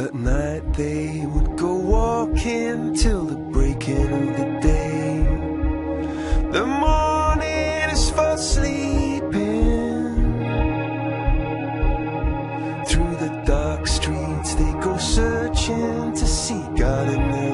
At night they would go walking till the breaking of the day. The morning is for sleeping. Through the dark streets they go searching to see God in their